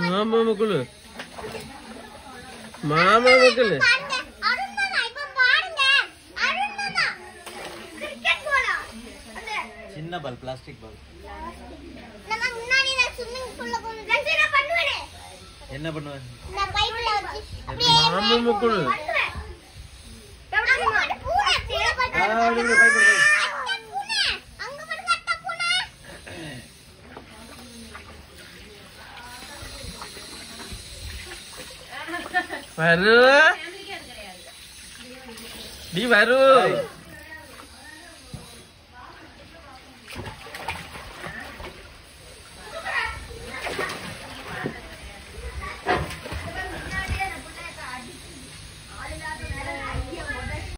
மாமா மக்களு. மாமா மக்களு. சின்ன பால் பிளாஸ்டிக் பால் என்ன பண்ணுவேன் மாமா மக்களு. வரு நீ வரு